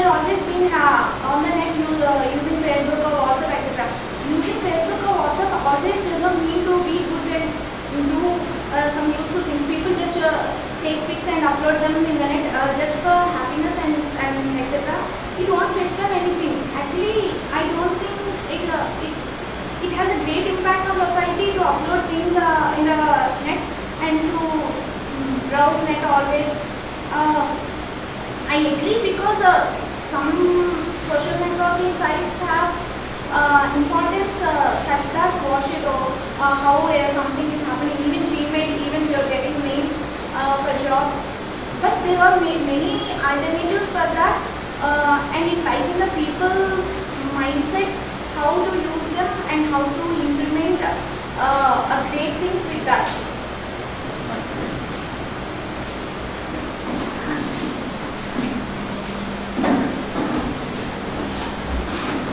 they're always been uh, on the net use, uh, using Facebook or WhatsApp, etc. Using Facebook or WhatsApp always doesn't mean to be good and do uh, some useful things. People just uh, take pics and upload them in the net uh, just for happiness and, and etc. It won't fetch them anything. Actually, I don't think it, uh, it, it has a great impact on society to upload things uh, in the net and to mm, browse net always. Uh, I agree because uh, some social networking sites have uh, importance uh, such that watch it or uh, how uh, something is happening. Even Gmail, even you are getting mails uh, for jobs. But there are ma- many alternatives for that, uh, and it lies in the people's mindset how to use them and how to implement great things with that.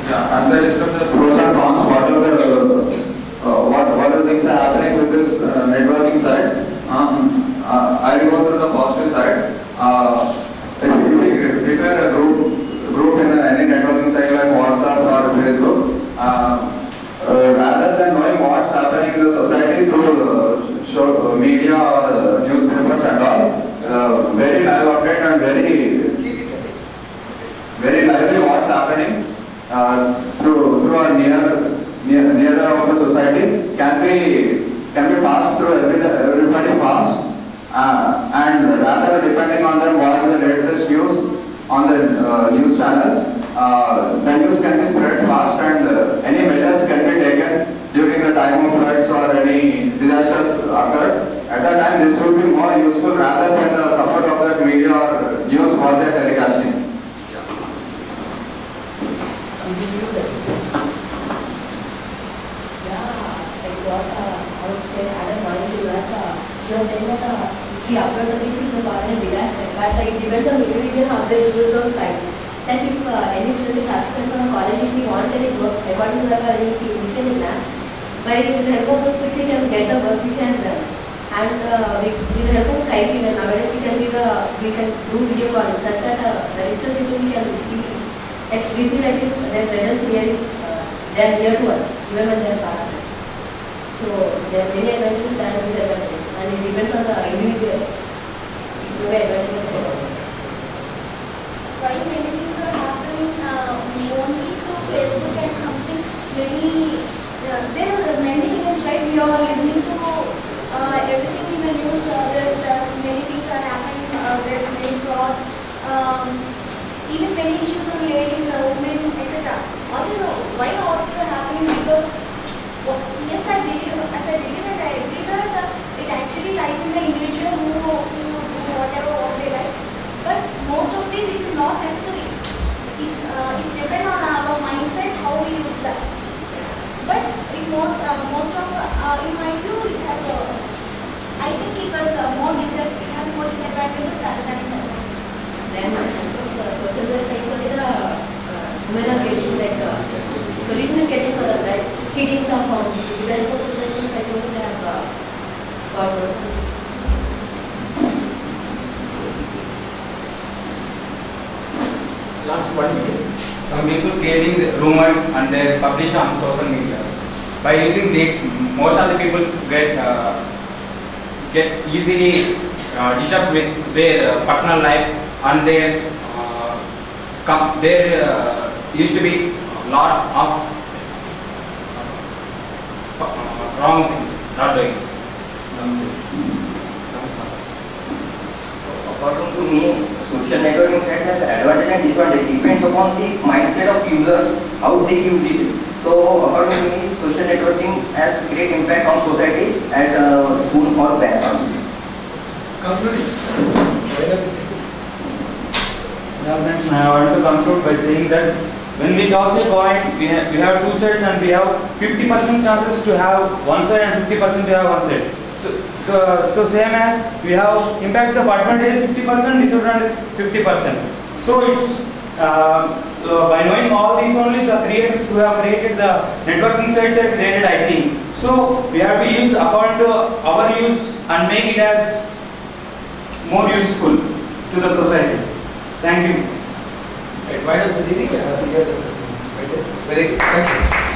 Yeah, as I discussed the pros and cons, what are the, uh, what, what are the things are happening with this uh, networking sites? Um, uh, I will go through the positive side. Uh, if you if you prepare a group, group in any networking site like WhatsApp or Facebook, uh, uh, rather than knowing what's happening in the society through uh, show, uh, media or newspapers and all, very live and very very lively what's happening through through our near near nearer of the society can be can be passed through every, everybody fast uh, and rather depending on them what's the latest news on the uh, news channels uh, the news can be spread fast and uh, any measures can be taken during the time of floods or any disasters occur at that time this would be more useful rather than the support of that media or news what they are telecasting Yeah, like what uh, I would say, added value to that. Uh, you are saying that uh, if we upload the things in the car in a disaster, but like, it depends on the individual how they use those sites. That if uh, any student is absent from the college, if we want any work, according to that, or if we miss any class, by with the help of those pictures, we can get the work which he has done. And uh, with, with the help of Skype, even nowadays we can see the, we can do video calling such that uh, the distant people we can see like we feel like their brothers really, uh, they are near to us, even when they are far from us. So there are many advantages and disadvantages, and it depends on the individual. Have advantages and disadvantages. why many things are happening uh, only through Facebook and something very, Last one. Some people creating rumors and they publish on social media. By using they, most of the people get uh, get easily uh, disrupt with their uh, personal life and their uh, there uh, used to be lot of uh, wrong things not doing. According to me, social networking sites have advantage and disadvantage. Depends upon the mindset of users, how they use it. So, according to me, social networking has great impact on society as a good or bad. Concluding. Wind up the session. Yeah, friends, I want to conclude by saying that when we toss a coin, we have, we have two sides and we have 50% chances to have one side and 50% to have one side. So, so, same as we have impacts of advantages 50%, disadvantages 50%. So it's uh, by knowing all these only the creators who have created the networking sites are created I think. So we have to use according to our use and make it as more useful to the society. Thank you. Right, wind up the have. Very good. Thank you.